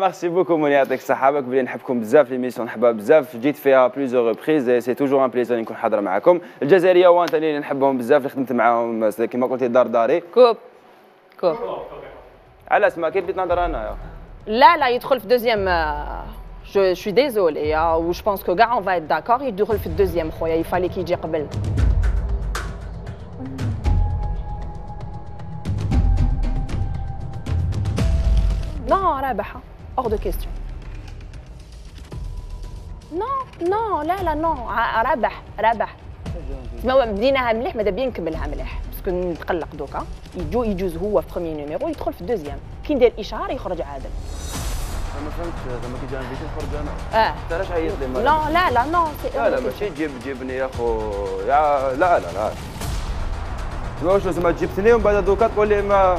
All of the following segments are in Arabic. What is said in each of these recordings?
merci beaucoup Mounir يعطيك الصحة باك بلي نحبكم بزاف l'émission نحبها بزاف جيت فيها plusieurs reprises c'est toujours un plaisir نكون حاضر معاكم الجزائريه وان ثاني اللي نحبهم بزاف اللي خدمت معاهم كيما قلتي دار داري كوب كوب على اسمع كيف بديت نهضر أنا لا لا يدخل في deuxième je suis désolé و je pense que كاع on va être d'accord يدخل في ال deuxième خويا يفالي كي يجي قبل non رابحه hors de question. non non لا لا non رابح رابح تسمى بديناها مليح ماذا بيا نكملها مليح parce que نتقلق donc يجو يجوز هو في premier numéro يدخل في ال deuxième كي ندير اشهار يخرج عادل ما فهمتش زعما كي جا invité نخرج أنا آه انت علاش عيط لي لا لا لا non لا لا ماشي تجيب تجيبني يا خو يا لا لا لا واش زعما جبتني ومن بعد دوكا تقول لي ما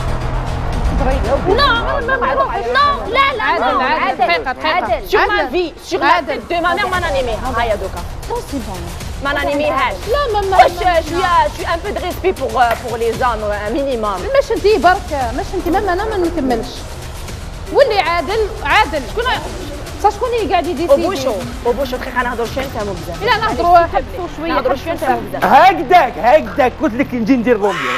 Non, non, لا لا عادل عادل عادل sur ma vie sur la tête de ma mère ما نانيميها هيا دوكا ما نانيميهاش لا ما واش شوية شوية ان بو دو ريسبي بور بور لي زام ان مينيموم مش انت برك مش انت ماما أنا ما نكملش واللي عادل عادل شكون صح شكون اللي قاعد يدير وبوشو وبوشو دقيقه نهضروا شوية نفهموا بزاف لا نهضروا حبسوا شوية نهضروا شوية نفهموا بزاف هكذاك هكذاك قلت لك نجي ندير روميو